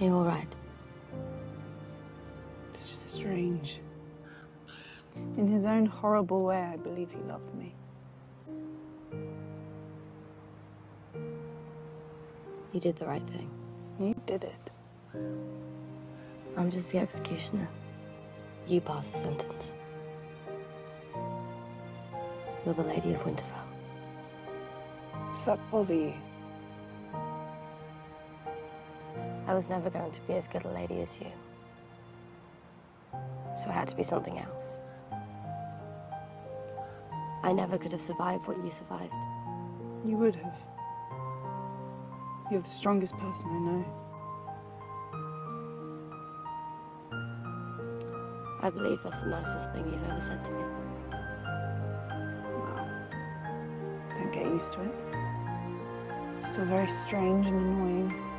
Are you all right? It's just strange. In his own horrible way, I believe he loved me. You did the right thing. You did it. I'm just the executioner. You pass the sentence. You're the Lady of Winterfell. Does that bother you? I was never going to be as good a lady as you. So I had to be something else. I never could have survived what you survived. You would have. You're the strongest person I know. I believe that's the nicest thing you've ever said to me. Well, don't get used to it. Still very strange and annoying.